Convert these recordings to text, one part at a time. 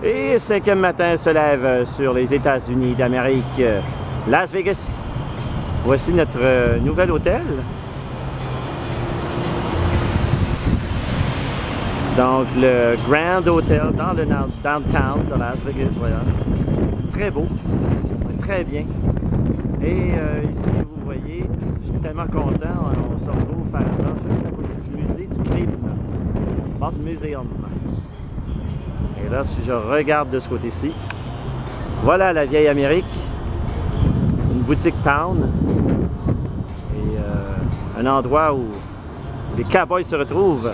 Et cinquième matin se lève sur les États-Unis d'Amérique, Las Vegas. Voici notre euh, nouvel hôtel. Donc le Grand Hotel dans le downtown de Las Vegas, voilà. Très beau, très bien. Et euh, ici, vous voyez, je suis tellement content, on se retrouve par exemple juste à côté du musée du crime, Art Museum. Et là, si je regarde de ce côté-ci, voilà la vieille Amérique, une boutique Pound, et euh, un endroit où les cowboys se retrouvent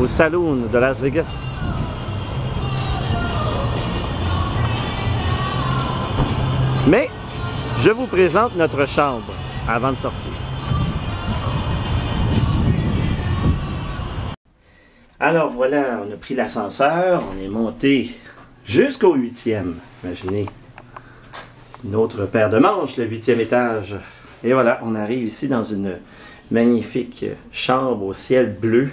au saloon de Las Vegas. Mais je vous présente notre chambre avant de sortir. Alors voilà, on a pris l'ascenseur, on est monté jusqu'au huitième. Imaginez, une autre paire de manches, le huitième étage. Et voilà, on arrive ici dans une magnifique chambre au ciel bleu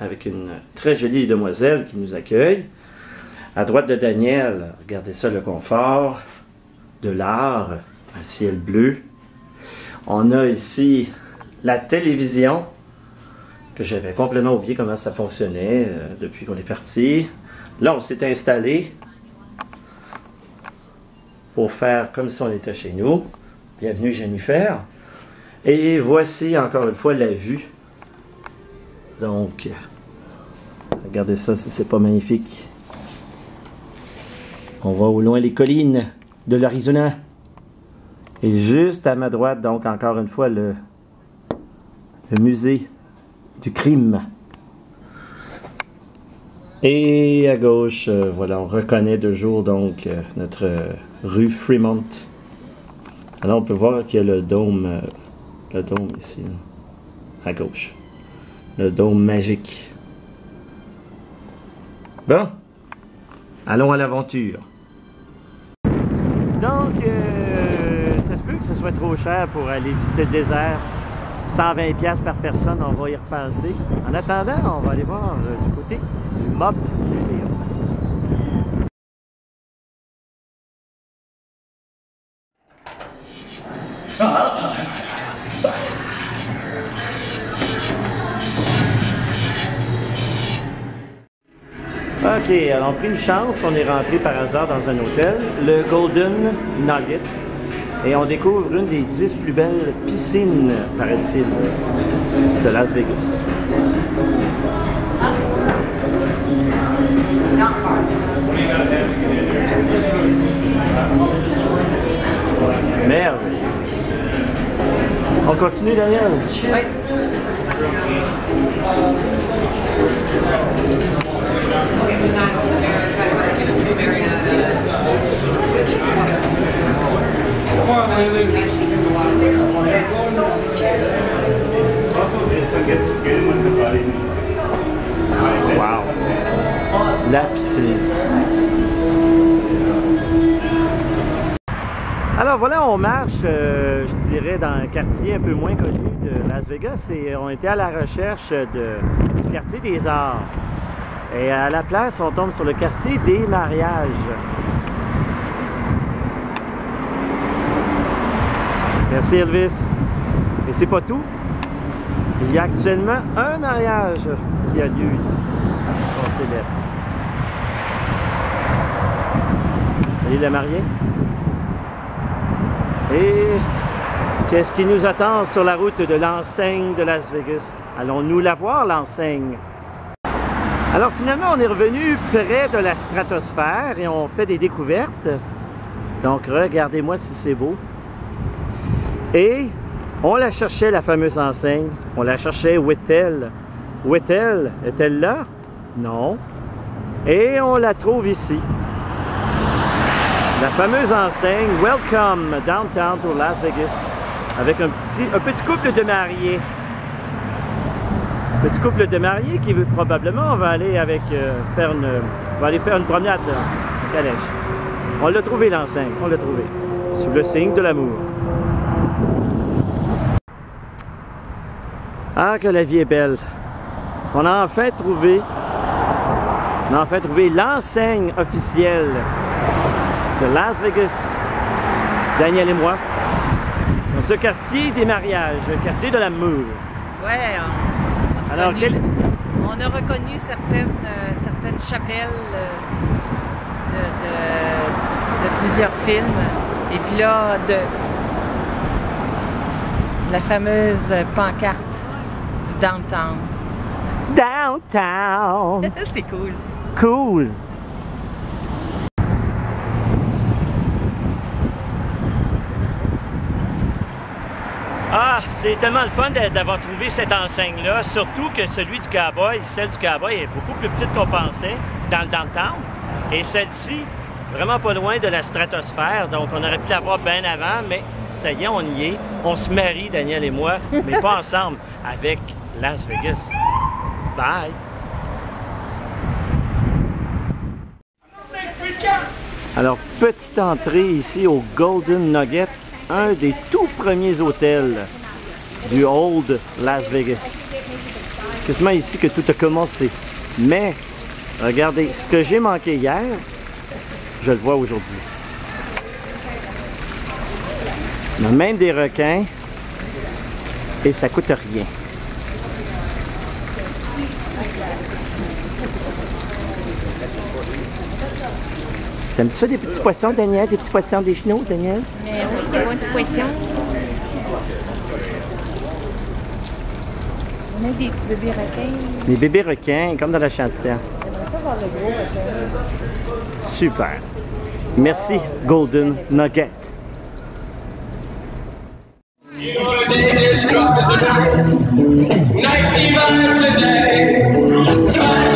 avec une très jolie demoiselle qui nous accueille. À droite de Daniel, regardez ça, le confort, de l'art, un ciel bleu. On a ici la télévision, que j'avais complètement oublié comment ça fonctionnait euh, depuis qu'on est parti. Là, on s'est installé pour faire comme si on était chez nous. Bienvenue Jennifer. Et voici encore une fois la vue. Donc, regardez ça si c'est pas magnifique. On voit au loin les collines de l'Arizona. Et juste à ma droite, donc encore une fois, le, le musée du crime. Et à gauche, euh, voilà, on reconnaît de jour donc euh, notre euh, rue Fremont. Alors on peut voir qu'il y a le dôme, le dôme ici, là, à gauche. Le dôme magique. Bon, allons à l'aventure. Donc, ça se peut que ce soit trop cher pour aller visiter le désert. 120 pièces par personne, on va y repasser. En attendant, on va aller voir euh, du côté du Mob. Ok, alors on a pris une chance, on est rentré par hasard dans un hôtel, le Golden Nugget, et on découvre une des dix plus belles piscines, paraît-il, de Las Vegas. Merde. On continue, Daniel? Wow. Alors voilà, on marche, euh, je dirais, dans un quartier un peu moins connu de Las Vegas et on était à la recherche du quartier des arts. Et à la place, on tombe sur le quartier des mariages. Merci Elvis. Et c'est pas tout. Il y a actuellement un mariage qui a lieu ici. On célèbre. Voyez le marié? Et qu'est-ce qui nous attend sur la route de l'enseigne de Las Vegas? Allons-nous la voir, l'enseigne? Alors finalement, on est revenu près de la stratosphère et on fait des découvertes. Donc regardez-moi si c'est beau. Et on la cherchait, la fameuse enseigne. On la cherchait, où est-elle? Où est-elle? Est-elle là? Non. Et on la trouve ici. La fameuse enseigne Welcome Downtown to Las Vegas avec un petit, un petit couple de mariés. Petit couple de mariés qui probablement va aller avec euh, faire une va aller faire une promenade calèche. On l'a trouvé l'enseigne, on l'a trouvé. Sous le signe de l'amour. Ah que la vie est belle. On a enfin trouvé On a enfin trouvé l'enseigne officielle de Las Vegas, Daniel et moi, dans ce quartier des mariages, le quartier de l'amour. Ouais, on, a Alors, reconnu, quel- on a reconnu certaines, euh, certaines chapelles euh, de, de- de plusieurs films. Et puis là, de la fameuse pancarte du downtown. Downtown! C'est cool. Cool! Ah, c'est tellement le fun d'a- d'avoir trouvé cette enseigne-là, surtout que celui du cowboy, celle du cowboy est beaucoup plus petite qu'on pensait dans le downtown. Et celle-ci, vraiment pas loin de la stratosphère, donc on aurait pu l'avoir bien avant, mais ça y est, on y est. On se marie, Daniel et moi, mais pas ensemble, avec Las Vegas. Bye! Alors, petite entrée ici au Golden Nugget, un des tout premiers hôtels du Old Las Vegas. C'est quasiment ici que tout a commencé. Mais, regardez, ce que j'ai manqué hier, je le vois aujourd'hui. Même des requins et ça coûte rien. T'aimes ça, des petits poissons, Daniel? Des petits poissons, des chenaux, Daniel? Mais oui, des petits poissons. On a des petits bébés requins. Des bébés requins, comme dans la chanson. Super. Merci, Golden Nugget. Night. Divides the day.